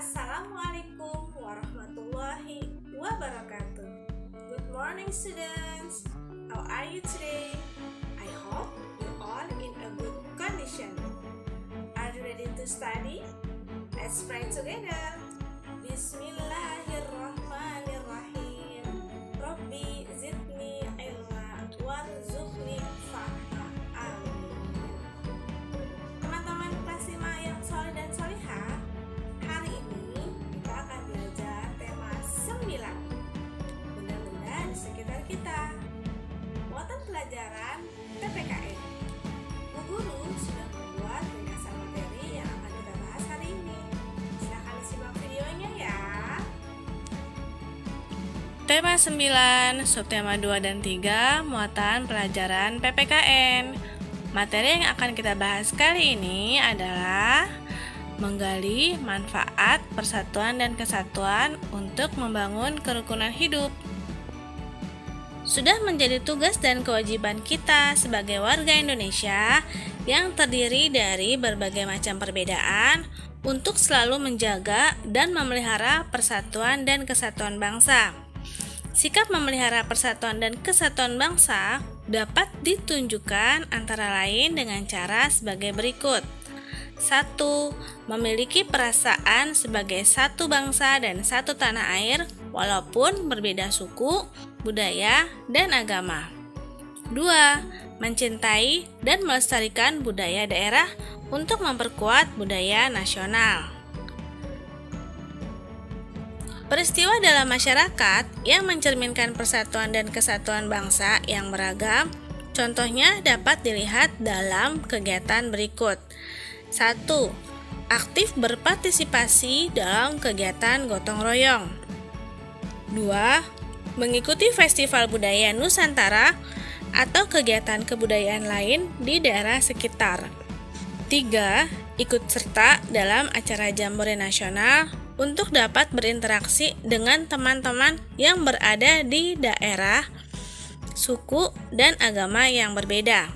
Assalamualaikum warahmatullahi wabarakatuh. Good morning, students. How are you today? I hope you are in a good condition. Are you ready to study? Let's pray together. Bismillahirrahmanirrahim. Tema 9, subtema 2 dan 3, muatan pelajaran PPKN. Materi yang akan kita bahas kali ini adalah menggali manfaat persatuan dan kesatuan untuk membangun kerukunan hidup. Sudah menjadi tugas dan kewajiban kita sebagai warga Indonesia yang terdiri dari berbagai macam perbedaan untuk selalu menjaga dan memelihara persatuan dan kesatuan bangsa. Sikap memelihara persatuan dan kesatuan bangsa dapat ditunjukkan antara lain dengan cara sebagai berikut. 1. Memiliki perasaan sebagai satu bangsa dan satu tanah air walaupun berbeda suku, budaya, dan agama. 2. Mencintai dan melestarikan budaya daerah untuk memperkuat budaya nasional. Peristiwa dalam masyarakat yang mencerminkan persatuan dan kesatuan bangsa yang beragam, contohnya dapat dilihat dalam kegiatan berikut. 1. Aktif berpartisipasi dalam kegiatan gotong royong. 2. Mengikuti festival budaya Nusantara atau kegiatan kebudayaan lain di daerah sekitar. 3. Ikut serta dalam acara jambore nasional untuk dapat berinteraksi dengan teman-teman yang berada di daerah, suku, dan agama yang berbeda.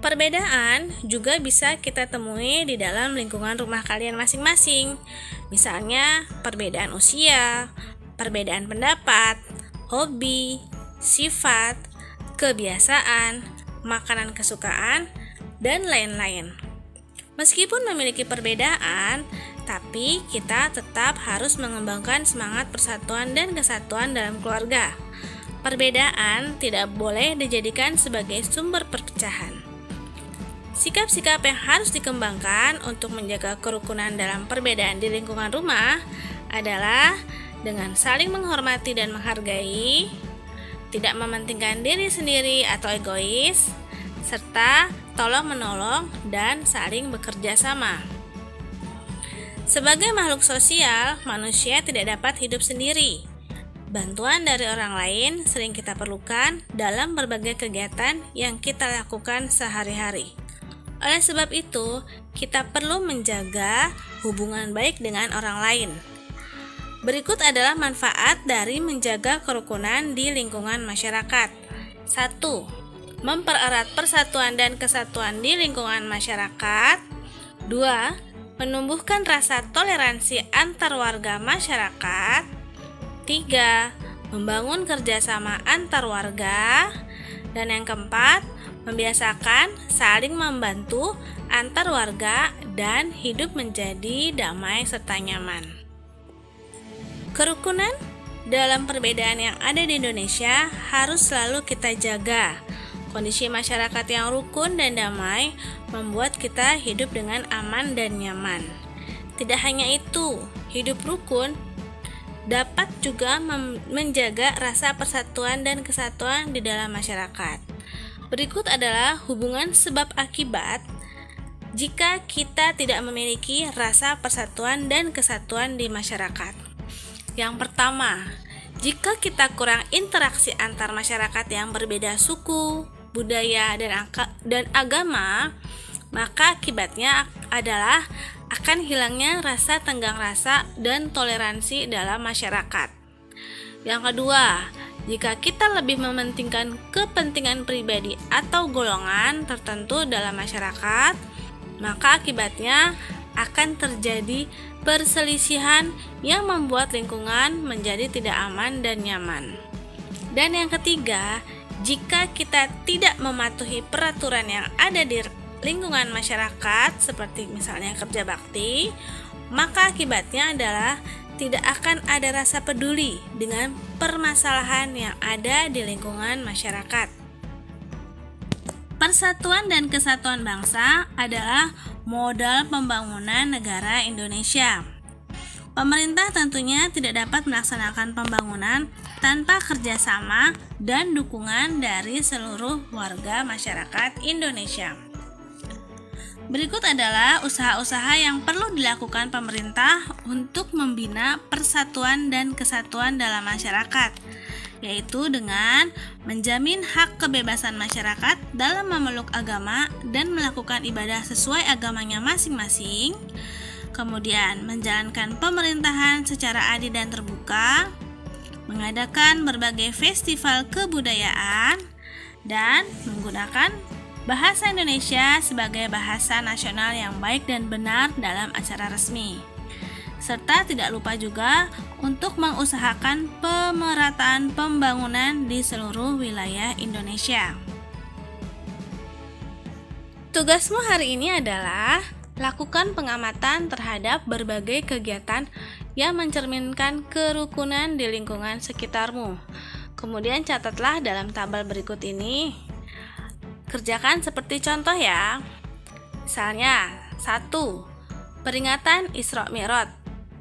Perbedaan juga bisa kita temui di dalam lingkungan rumah kalian masing-masing. Misalnya, perbedaan usia, perbedaan pendapat, hobi, sifat, kebiasaan, makanan kesukaan, dan lain-lain. Meskipun memiliki perbedaan, tapi kita tetap harus mengembangkan semangat persatuan dan kesatuan dalam keluarga. Perbedaan tidak boleh dijadikan sebagai sumber perpecahan. Sikap-sikap yang harus dikembangkan untuk menjaga kerukunan dalam perbedaan di lingkungan rumah adalah dengan saling menghormati dan menghargai, tidak mementingkan diri sendiri atau egois, serta tolong-menolong dan saling bekerja sama. Sebagai makhluk sosial, manusia tidak dapat hidup sendiri. Bantuan dari orang lain sering kita perlukan dalam berbagai kegiatan yang kita lakukan sehari-hari. Oleh sebab itu, kita perlu menjaga hubungan baik dengan orang lain. Berikut adalah manfaat dari menjaga kerukunan di lingkungan masyarakat. 1 mempererat persatuan dan kesatuan di lingkungan masyarakat. 2. Menumbuhkan rasa toleransi antar warga masyarakat. 3. Membangun kerjasama antar warga. Dan yang keempat, membiasakan saling membantu antar warga dan hidup menjadi damai serta nyaman. Kerukunan dalam perbedaan yang ada di Indonesia harus selalu kita jaga Kondisi masyarakat yang rukun dan damai membuat kita hidup dengan aman dan nyaman. Tidak hanya itu, hidup rukun dapat juga menjaga rasa persatuan dan kesatuan di dalam masyarakat. Berikut adalah hubungan sebab akibat jika kita tidak memiliki rasa persatuan dan kesatuan di masyarakat. Yang pertama, jika kita kurang interaksi antar masyarakat yang berbeda suku, budaya dan dan agama, maka akibatnya adalah akan hilangnya rasa tenggang rasa dan toleransi dalam masyarakat. Yang kedua, jika kita lebih mementingkan kepentingan pribadi atau golongan tertentu dalam masyarakat, maka akibatnya akan terjadi perselisihan yang membuat lingkungan menjadi tidak aman dan nyaman. Dan yang ketiga, jika kita tidak mematuhi peraturan yang ada di lingkungan masyarakat, seperti misalnya kerja bakti, maka akibatnya adalah tidak akan ada rasa peduli dengan permasalahan yang ada di lingkungan masyarakat. Persatuan dan kesatuan bangsa adalah modal pembangunan negara Indonesia. Pemerintah tentunya tidak dapat melaksanakan pembangunan tanpa kerjasama dan dukungan dari seluruh warga masyarakat Indonesia. Berikut adalah usaha-usaha yang perlu dilakukan pemerintah untuk membina persatuan dan kesatuan dalam masyarakat, yaitu dengan menjamin hak kebebasan masyarakat dalam memeluk agama dan melakukan ibadah sesuai agamanya masing-masing, kemudian menjalankan pemerintahan secara adil dan terbuka, mengadakan berbagai festival kebudayaan, dan menggunakan bahasa Indonesia sebagai bahasa nasional yang baik dan benar dalam acara resmi. Serta tidak lupa juga untuk mengusahakan pemerataan pembangunan di seluruh wilayah Indonesia. Tugasmu hari ini adalah lakukan pengamatan terhadap berbagai kegiatan yang mencerminkan kerukunan di lingkungan sekitarmu. Kemudian catatlah dalam tabel berikut ini Kerjakan seperti contoh ya. Misalnya, satu, peringatan Isra Mi'raj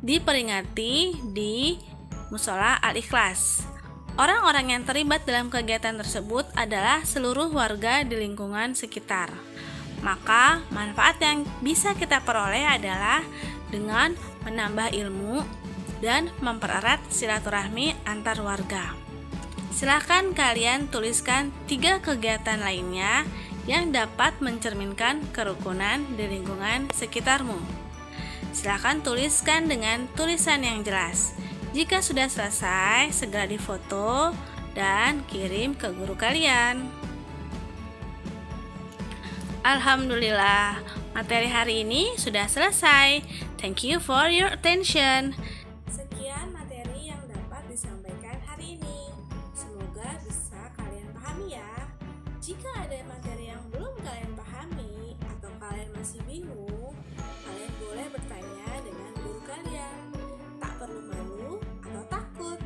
diperingati di Musola Al-Ikhlas. Orang-orang yang terlibat dalam kegiatan tersebut adalah seluruh warga di lingkungan sekitar. Maka, manfaat yang bisa kita peroleh adalah dengan menambah ilmu dan mempererat silaturahmi antar warga. Silahkan kalian tuliskan tiga kegiatan lainnya yang dapat mencerminkan kerukunan di lingkungan sekitarmu. Silahkan tuliskan dengan tulisan yang jelas. Jika sudah selesai, segera difoto dan kirim ke guru kalian. Alhamdulillah, materi hari ini sudah selesai. Thank you for your attention. Jika ada materi yang belum kalian pahami atau kalian masih bingung, kalian boleh bertanya dengan guru kalian. Tak perlu malu atau takut.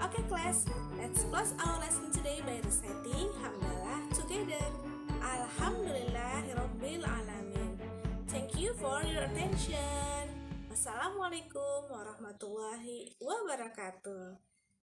Oke okay, class, let's close our lesson today by reciting Hamdalah together. Alamin. Thank you for your attention. Wassalamualaikum warahmatullahi wabarakatuh.